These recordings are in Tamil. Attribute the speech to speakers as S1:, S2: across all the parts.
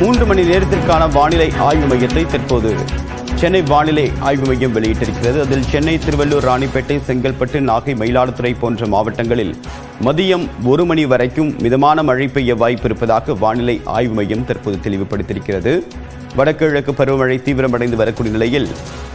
S1: மூன்று மணி நேரத்திற்கான வானிலை ஆய்வு மையத்தை தற்போது சென்னை வானிலை ஆய்வு மையம் வெளியிட்டிருக்கிறது அதில் சென்னை திருவள்ளூர் ராணிப்பேட்டை செங்கல்பட்டு நாகை மயிலாடுதுறை போன்ற மாவட்டங்களில் மதியம் ஒரு மணி வரைக்கும் மிதமான மழை பெய்ய வாய்ப்பு இருப்பதாக வானிலை ஆய்வு மையம் தற்போது தெளிவுபடுத்தியிருக்கிறது வடகிழக்கு பருவமழை தீவிரமடைந்து வரக்கூடிய நிலையில்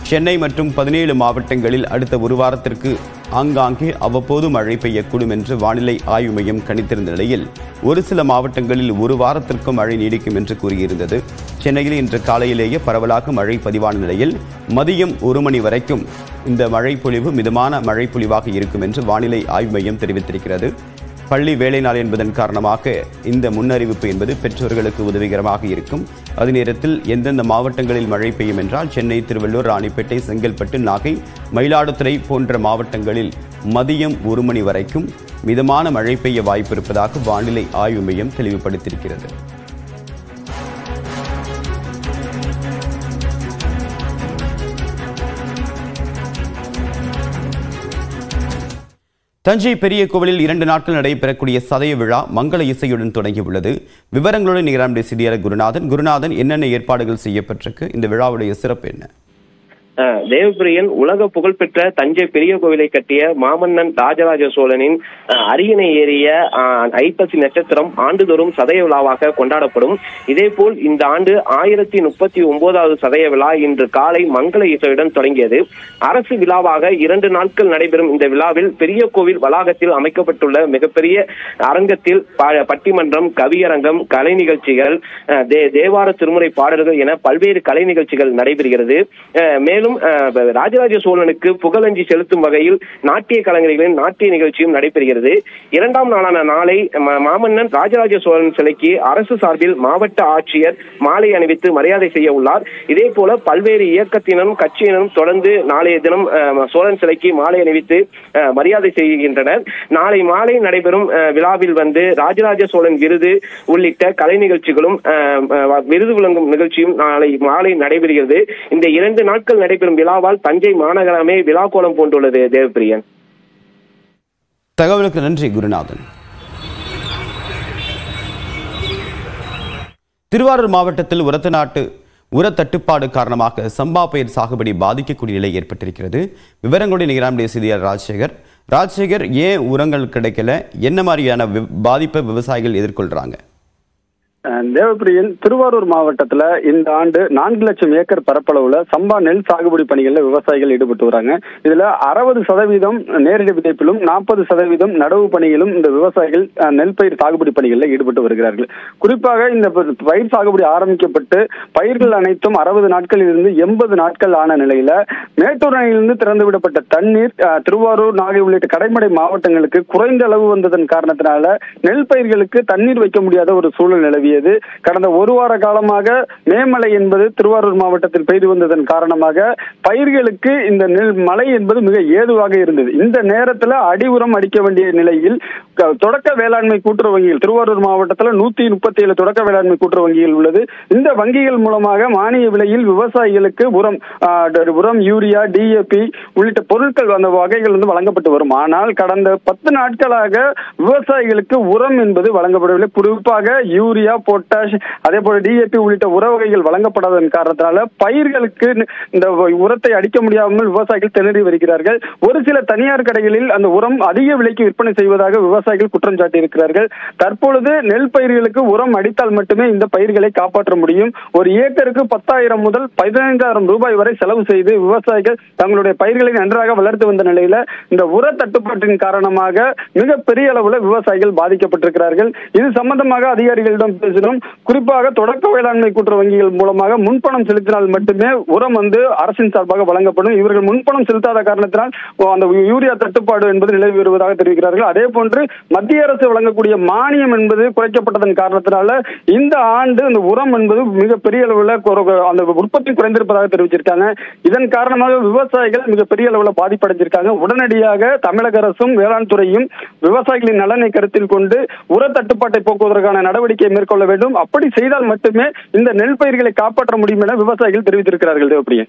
S1: சென்னை மற்றும் பதினேழு மாவட்டங்களில் அடுத்த ஒரு வாரத்திற்கு ஆங்காங்கே அவ்வப்போது மழை பெய்யக்கூடும் என்று வானிலை ஆய்வு மையம் கணித்திருந்த நிலையில் ஒரு சில மாவட்டங்களில் ஒரு வாரத்திற்கும் மழை நீடிக்கும் என்று கூறியிருந்தது சென்னையில் இன்று காலையிலேயே பரவலாக மழை பதிவான நிலையில் மதியம் ஒரு மணி வரைக்கும் இந்த மழை பொழிவு மிதமான மழை பொழிவாக இருக்கும் என்று வானிலை ஆய்வு மையம் தெரிவித்திருக்கிறது பள்ளி வேலை நாள் என்பதன் காரணமாக இந்த முன்னறிவிப்பு என்பது பெற்றோர்களுக்கு உதவிகரமாக இருக்கும் அதே நேரத்தில் எந்தெந்த மாவட்டங்களில் மழை பெய்யும் என்றால் சென்னை திருவள்ளூர் ராணிப்பேட்டை செங்கல்பட்டு நாகை மயிலாடுதுறை போன்ற மாவட்டங்களில் மதியம் ஒரு மணி வரைக்கும் மிதமான மழை பெய்ய வாய்ப்பு இருப்பதாக வானிலை ஆய்வு மையம் தெளிவுபடுத்தியிருக்கிறது தஞ்சை பெரிய கோவிலில் இரண்டு நாட்கள் நடைபெறக்கூடிய சதய விழா மங்கள இசையுடன் தொடங்கியுள்ளது விவரங்களுடன் நிகராம் செய்தியாளர் குருநாதன் குருநாதன் என்னென்ன ஏற்பாடுகள் செய்யப்பட்டிருக்கு இந்த விழாவுடைய சிறப்பு என்ன
S2: தேவபிரியன் உலக புகழ்பெற்ற தஞ்சை பெரிய கோவிலை கட்டிய மாமன்னன் ராஜராஜ சோழனின் அரியணை ஏறிய ஐப்பசி நட்சத்திரம் ஆண்டுதோறும் சதய விழாவாக கொண்டாடப்படும் போல் இந்த ஆண்டு ஆயிரத்தி முப்பத்தி ஒன்பதாவது சதய விழா இன்று காலை மங்கள இசையுடன் தொடங்கியது அரசு விழாவாக இரண்டு நாட்கள் நடைபெறும் இந்த விழாவில் பெரிய கோவில் வளாகத்தில் அமைக்கப்பட்டுள்ள மிகப்பெரிய அரங்கத்தில் பட்டிமன்றம் கவியரங்கம் கலை நிகழ்ச்சிகள் தேவார திருமுறை பாடல்கள் என பல்வேறு கலை நிகழ்ச்சிகள் நடைபெறுகிறது மேலும் மேலும் ராஜராஜ சோழனுக்கு புகழஞ்சி செலுத்தும் வகையில் நாட்டிய கலைஞர்களின் நாட்டிய நிகழ்ச்சியும் நடைபெறுகிறது இரண்டாம் நாளான நாளை மாமன்னன் ராஜராஜ சோழன் சிலைக்கு அரசு சார்பில் மாவட்ட ஆட்சியர் மாலை அணிவித்து மரியாதை செய்ய உள்ளார் இதே போல பல்வேறு இயக்கத்தினரும் கட்சியினரும் தொடர்ந்து நாளைய தினம் சோழன் சிலைக்கு மாலை அணிவித்து மரியாதை செய்கின்றனர் நாளை மாலை நடைபெறும் விழாவில் வந்து ராஜராஜ சோழன் விருது உள்ளிட்ட கலை நிகழ்ச்சிகளும் விருது வழங்கும் நிகழ்ச்சியும் நாளை மாலை நடைபெறுகிறது இந்த இரண்டு நாட்கள் நடை நடைபெறும் விழாவால் தஞ்சை மாநகரமே விழா கோலம் பூண்டுள்ளது தேவபிரியன்
S1: தகவலுக்கு நன்றி குருநாதன் திருவாரூர் மாவட்டத்தில் உரத்த நாட்டு உரத்தட்டுப்பாடு காரணமாக சம்பா பயிர் சாகுபடி பாதிக்கக்கூடிய நிலை ஏற்பட்டிருக்கிறது விவரங்களுடைய நிகராமுடைய செய்தியாளர் ராஜசேகர் ராஜசேகர் ஏன் உரங்கள் கிடைக்கல என்ன மாதிரியான பாதிப்பை விவசாயிகள் எதிர்கொள்கிறாங்க
S3: தேவப்பிரியன் திருவாரூர் மாவட்டத்துல இந்த ஆண்டு நான்கு லட்சம் ஏக்கர் பரப்பளவுல சம்பா நெல் சாகுபடி பணிகள்ல விவசாயிகள் ஈடுபட்டு வராங்க இதுல அறுபது சதவீதம் நேரடி விதைப்பிலும் நாற்பது சதவீதம் நடவு பணியிலும் இந்த விவசாயிகள் நெல் பயிர் சாகுபடி பணிகளில் ஈடுபட்டு வருகிறார்கள் குறிப்பாக இந்த பயிர் சாகுபடி ஆரம்பிக்கப்பட்டு பயிர்கள் அனைத்தும் அறுபது நாட்களில் இருந்து எண்பது நாட்கள் ஆன நிலையில மேட்டூர் அணையிலிருந்து திறந்து விடப்பட்ட தண்ணீர் திருவாரூர் நாகை உள்ளிட்ட கடைமடை மாவட்டங்களுக்கு குறைந்த அளவு வந்ததன் காரணத்தினால நெல் பயிர்களுக்கு தண்ணீர் வைக்க முடியாத ஒரு சூழல் நிலவி நிலவியது கடந்த ஒரு வார காலமாக மேமலை என்பது திருவாரூர் மாவட்டத்தில் பெய்து வந்ததன் காரணமாக பயிர்களுக்கு இந்த மழை என்பது மிக ஏதுவாக இருந்தது இந்த நேரத்தில் அடி உரம் அடிக்க வேண்டிய நிலையில் தொடக்க வேளாண்மை கூட்டுறவு வங்கிகள் திருவாரூர் மாவட்டத்தில் நூத்தி முப்பத்தி ஏழு தொடக்க வேளாண்மை கூட்டுறவு வங்கிகள் உள்ளது இந்த வங்கிகள் மூலமாக மானிய விலையில் விவசாயிகளுக்கு உரம் உரம் யூரியா டிஏபி உள்ளிட்ட பொருட்கள் அந்த வகைகள் வந்து வழங்கப்பட்டு வரும் ஆனால் கடந்த பத்து நாட்களாக விவசாயிகளுக்கு உரம் என்பது வழங்கப்படவில்லை குறிப்பாக யூரியா பொட்டாஷ் அதே போல டிஏபி உள்ளிட்ட உர வகைகள் வழங்கப்படாதன் காரணத்தினால பயிர்களுக்கு இந்த உரத்தை அடிக்க முடியாமல் விவசாயிகள் திணறி வருகிறார்கள் ஒரு சில தனியார் கடைகளில் அந்த உரம் அதிக விலைக்கு விற்பனை செய்வதாக விவசாயிகள் குற்றம் சாட்டியிருக்கிறார்கள் தற்பொழுது நெல் பயிர்களுக்கு உரம் அடித்தால் மட்டுமே இந்த பயிர்களை காப்பாற்ற முடியும் ஒரு ஏக்கருக்கு பத்தாயிரம் முதல் பதினைந்தாயிரம் ரூபாய் வரை செலவு செய்து விவசாயிகள் தங்களுடைய பயிர்களை நன்றாக வளர்த்து வந்த நிலையில இந்த உர தட்டுப்பாட்டின் காரணமாக மிகப்பெரிய அளவுல விவசாயிகள் பாதிக்கப்பட்டிருக்கிறார்கள் இது சம்பந்தமாக அதிகாரிகளிடம் பேசினோம் குறிப்பாக தொடக்க வேளாண்மை கூட்டுற வங்கிகள் மூலமாக முன்பணம் செலுத்தினால் மட்டுமே உரம் வந்து அரசின் சார்பாக வழங்கப்படும் இவர்கள் முன்பணம் செலுத்தாத காரணத்தினால் அந்த யூரியா தட்டுப்பாடு என்பது நிலவி வருவதாக தெரிவிக்கிறார்கள் அதே போன்று மத்திய அரசு வழங்கக்கூடிய மானியம் என்பது குறைக்கப்பட்டதன் காரணத்தினால இந்த ஆண்டு அந்த உரம் என்பது மிகப்பெரிய அளவில் அந்த உற்பத்தி குறைந்திருப்பதாக தெரிவிச்சிருக்காங்க இதன் காரணமாக விவசாயிகள் மிகப்பெரிய அளவில் பாதிப்படைஞ்சிருக்காங்க உடனடியாக தமிழக அரசும் வேளாண் துறையும் விவசாயிகளின் நலனை கருத்தில் கொண்டு உர தட்டுப்பாட்டை போக்குவதற்கான நடவடிக்கை மேற்கொள்ள கொள்ள வேண்டும் அப்படி செய்தால் மட்டுமே இந்த நெல் பயிர்களை காப்பாற்ற முடியும் என விவசாயிகள் தெரிவித்திருக்கிறார்கள் தேவப்பிரியா